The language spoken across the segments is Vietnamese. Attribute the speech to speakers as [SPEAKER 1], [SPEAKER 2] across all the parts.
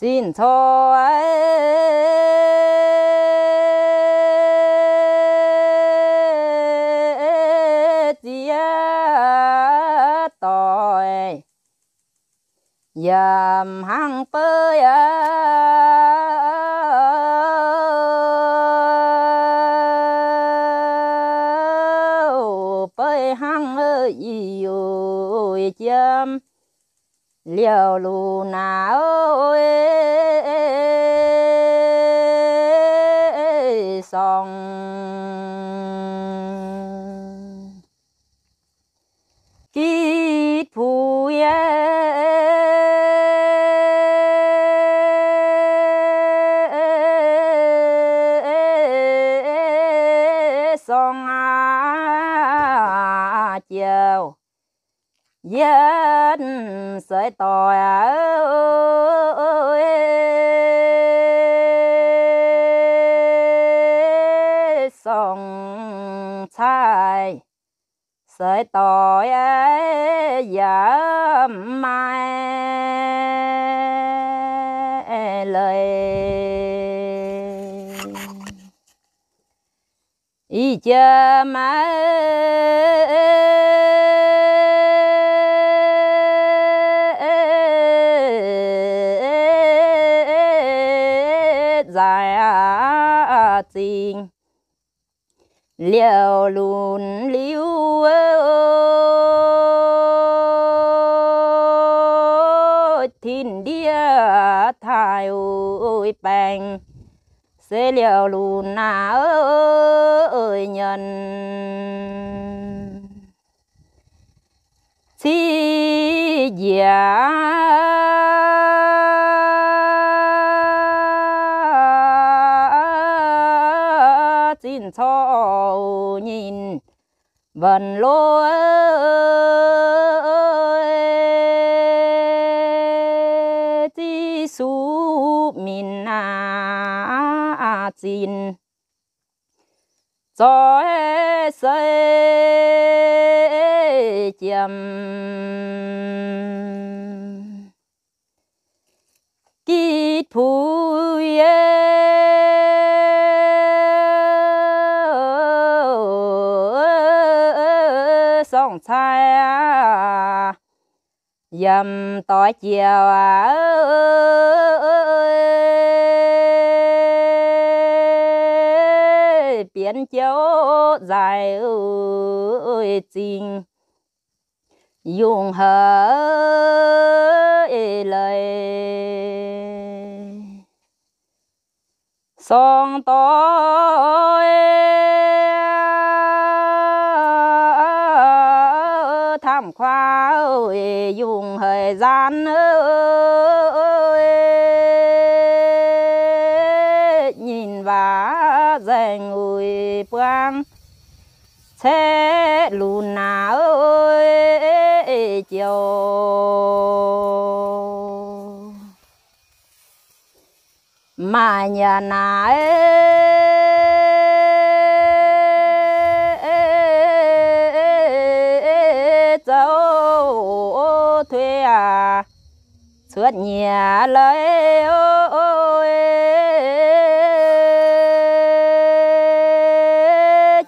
[SPEAKER 1] xin cho ấy chia tội dầm hăng bơi bơi hăng ơi ơi chấm liều lù nào ơi song kít phù song à chiều dân sợi tòi ơi. Song chai sợi tòi giảm mai lời. Ý chờ mai dài tình. Liều lùn liu thiên địa thay ơi bèn. Sẽ liều lùn nà ơi, nhân. Chi giả nhìn. Vần lúa chi su min na tin cho sẽ chầm kít phui sông xa dầm tỏi chiều à biển chiếu dài ơi tình dùng hở lời. Song tối ơi dùng thời gian ơi nhìn và dành người quang xe lùn nào ơi chiều mà nhà nãy cháu thuê à. Suốt nhà lấy ôi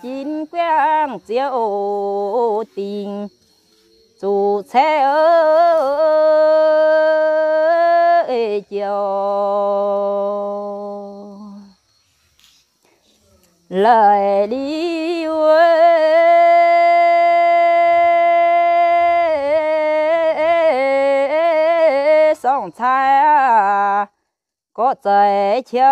[SPEAKER 1] chín quang chiếu tình. Chủ xe ơi chiều. Lời đi ơi song chai có trời chiếu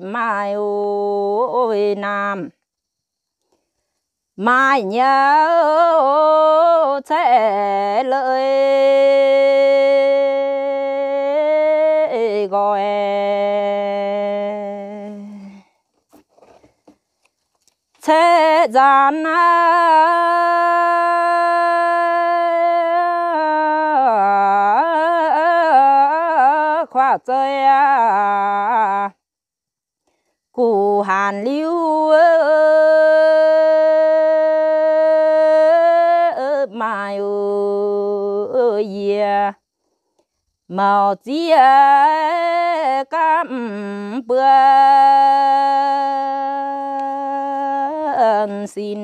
[SPEAKER 1] mai ôi nam. Mai nhớ sẽ lợi. Thế gian khoa chơi à. cụ hàn lưu mai ơi. Màu chia cam bữa xin.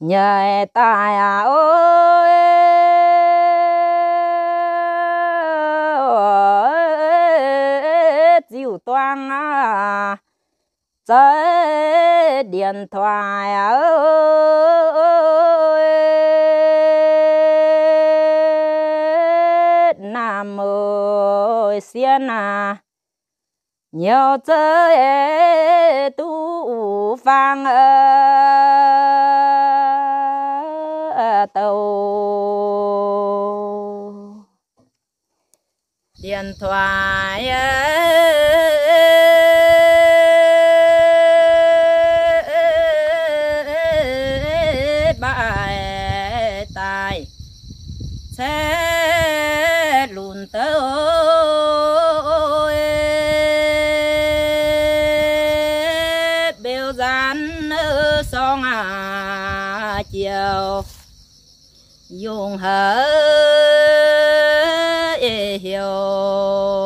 [SPEAKER 1] Nhờ tài ơi chịu toan à, à chơi điện thoại à, ơi nam ơi xiên à nhiều chơi tu vang tàu. Điện thoại bài tài. Xe chiều. Dùng hở hiểu